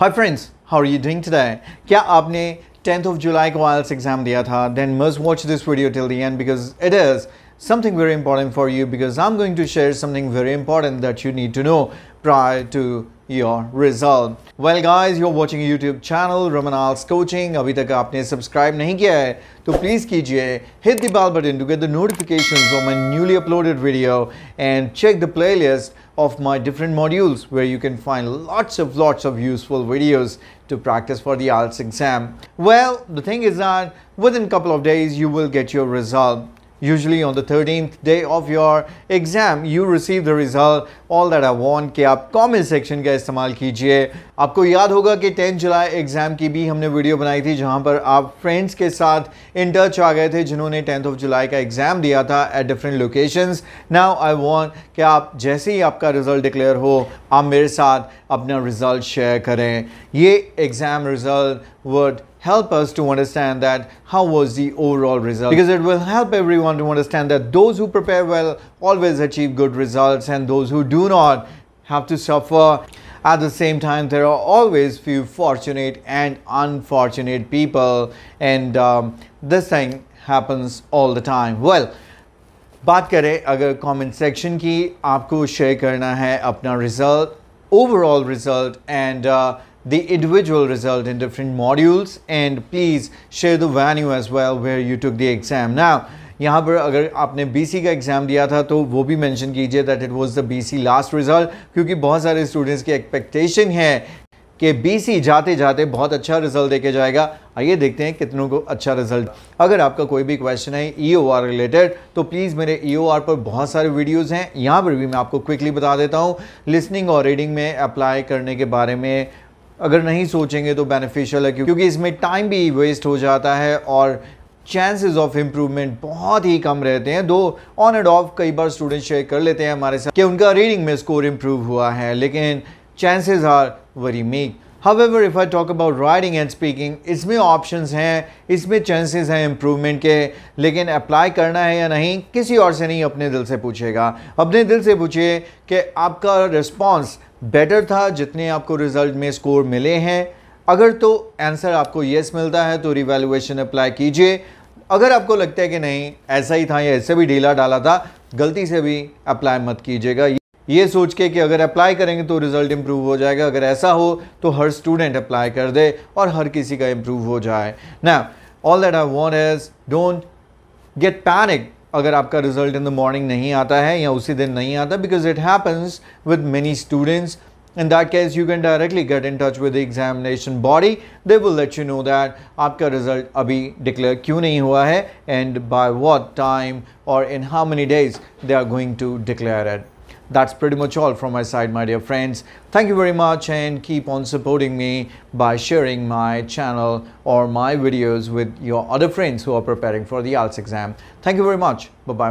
hi friends how are you doing today क्या आपने 10th of July को IELTS exam दिया था then must watch this video till the end because it is something very important for you because I'm going to share something very important that you need to know prior to your result. Well guys, you're watching a YouTube channel Ramanal's Coaching. अभी तक आपने subscribe नहीं किया है तो please कीजिए hit the bell button to get the notifications of my newly uploaded video and check the playlist of my different modules where you can find lots of lots of useful videos to practice for the IELTS exam. Well, the thing is that within a couple of days you will get your result. Usually on the 13th day of your exam you receive the result all that I want कि आप comment section का इस्तेमाल कीजिए। आपको याद होगा कि 10 जुलाई exam की भी हमने वीडियो बनाई थी, जहाँ पर आप फ्रेंड्स के साथ इन टच आ गए थे, जिन्होंने 10th ऑफ़ जुलाई का एग्ज़ाम दिया था at different locations now I want कि आप जैसे ही आपका रिज़ल्ट डिक्लेयर हो, आप मेरे साथ अपना रिज़ल्ट शेयर करें। ये exam result would help us to understand that how was the overall result because it will help everyone to understand that those who prepare well always achieve good results and those who do not have to suffer at the same time there are always few fortunate and unfortunate people and um, this thing happens all the time well बात करें अगर comment section की आपको share करना है अपना result overall result and the individual result in different modules. And please share the venue as well where you took the exam. Now, यहाँ पर अगर आपने BC का एग्ज़ाम दिया था तो वो भी मेंशन कीजिए that it was the BC last result क्योंकि बहुत सारे स्टूडेंट्स की एक्सपेक्टेशन है कि BC जाते जाते बहुत अच्छा रिज़ल्ट देके जाएगा। आइए देखते हैं कितनों को अच्छा रिज़ल्ट अगर आपका कोई भी क्वेश्चन है ई e रिलेटेड तो प्लीज़ मेरे ई e पर बहुत सारे वीडियोज़ हैं। यहाँ पर भी मैं आपको क्विकली बता देता हूँ। लिसनिंग और रीडिंग में अप्लाई करने के बारे में अगर नहीं सोचेंगे तो बेनिफिशियल है, क्योंकि इसमें टाइम भी वेस्ट हो जाता है और चांसेस ऑफ़ इम्प्रूवमेंट बहुत ही कम रहते हैं। दो ऑन एंड ऑफ़ कई बार स्टूडेंट शेयर कर लेते हैं हमारे साथ कि उनका रीडिंग में स्कोर इम्प्रूव हुआ है, लेकिन chances are very meek however if I talk about writing and speaking इसमें ऑप्शंस हैं, इसमें चांसेस हैं इम्प्रूवमेंट के, लेकिन अप्लाई करना है या नहीं, किसी और से नहीं, अपने दिल से पूछेगा। अपने दिल से पूछिए कि आपका रिस्पॉन्स बेटर था जितने आपको रिज़ल्ट में स्कोर मिले हैं। अगर तो आंसर आपको येस मिलता है तो रिवेल्युएशन अप्लाई कीजिए। अगर आपको लगता है कि नहीं, ऐसा ही था, या ऐसे भी ढीला डाला था, गलती से भी अप्लाई मत कीजिएगा। ये सोच के कि अगर अप्लाई करेंगे तो रिज़ल्ट इंप्रूव हो जाएगा। अगर ऐसा हो तो हर स्टूडेंट अप्लाई कर दे और हर किसी का इंप्रूव हो जाए। ना all that I want is don't get panic अगर आपका रिज़ल्ट इन द मॉर्निंग नहीं आता है या उसी दिन नहीं आता because it happens with many students in that case you can directly get in touch with examination body they will let you know that आपका रिज़ल्ट अभी डिक्लेयर क्यों नहीं हुआ है एंड बाय वॉट टाइम और in how many days they are going to declare at that's pretty much all from my side my dear friends. Thank you very much and keep on supporting me by sharing my channel or my videos with your other friends who are preparing for the IELTS exam. Thank you very much. Bye bye